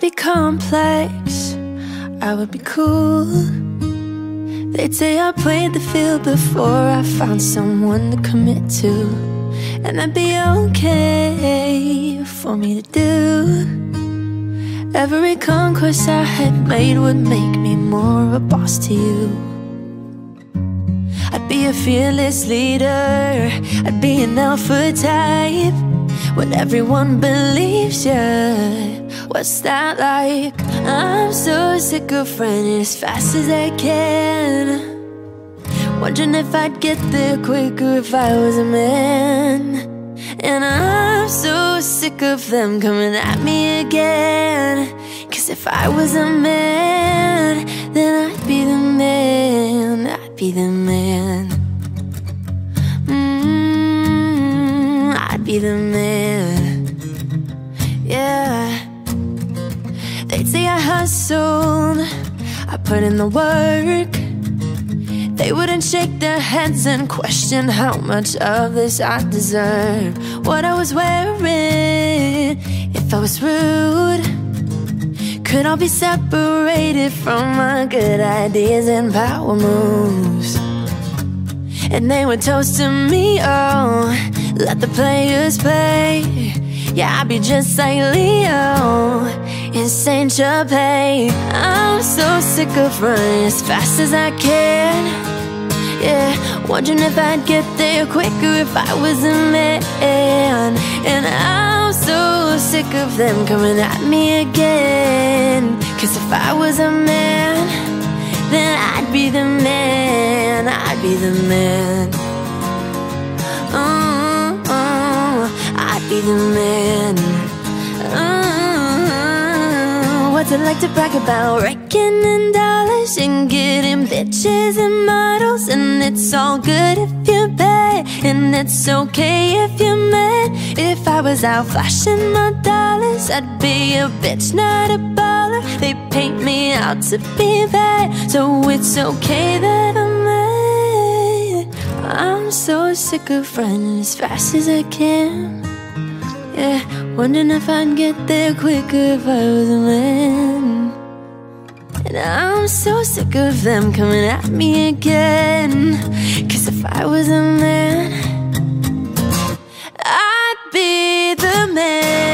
Speaker 13: would be complex, I would be cool. They'd say I played the field before I found someone to commit to.
Speaker 2: And that'd be okay for me to do. Every conquest I had made would make me more a boss to you. I'd be a fearless leader, I'd be an alpha type. When everyone believes you, what's that like? I'm so sick of running as fast as I can. Wondering if I'd get there quicker if I was a man. And I'm so sick of them coming at me again. Cause if I was a man, then I'd be the man, I'd be the man. Be the man. Yeah. They'd say I hustled, I put in the work. They wouldn't shake their heads and question how much of this I deserve. What I was wearing, if I was rude, could I be separated from my good ideas and power moves. And they would toast to me, oh, let the players play. Yeah, I'd be just like Leo in Saint Tropez. I'm so sick of running as fast as I can. Yeah, wondering if I'd get there quicker if I was a man. And I'm so sick of them coming at me again. Cause if I was a man, then I'd be the man. I'd be the man. Oh, I'd be the man. Oh, what's it like to brag about in dollars and getting bitches and models? And it's all good if you pay, and it's okay if you're mad. If I was out flashing my dollars, I'd be a bitch, not a baller. They paint me out to be bad, so it's okay that I'm mad. I'm so sick of running as fast as I can. Yeah, wondering if I'd get there quicker if I was a man. And I'm so sick of them coming at me again. Cause if I was a man, I'd be the man.